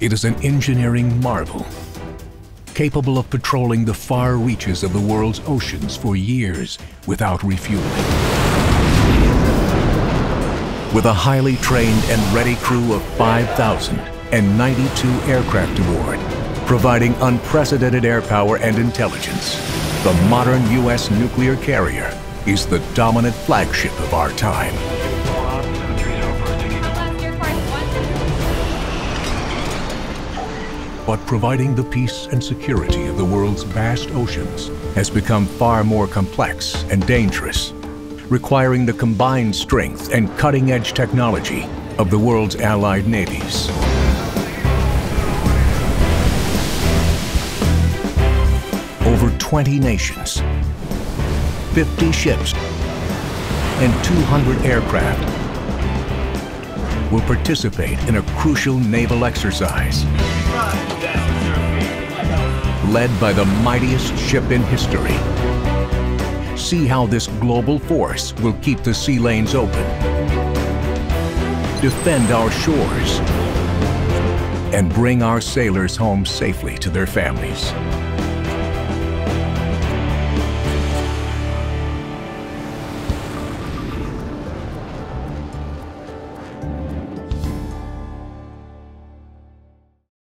It is an engineering marvel, capable of patrolling the far reaches of the world's oceans for years without refueling. With a highly trained and ready crew of 5,092 aircraft aboard, providing unprecedented air power and intelligence, the modern U.S. nuclear carrier is the dominant flagship of our time. But providing the peace and security of the world's vast oceans has become far more complex and dangerous, requiring the combined strength and cutting-edge technology of the world's allied navies. Over 20 nations, 50 ships, and 200 aircraft will participate in a crucial naval exercise led by the mightiest ship in history. See how this global force will keep the sea lanes open, defend our shores, and bring our sailors home safely to their families.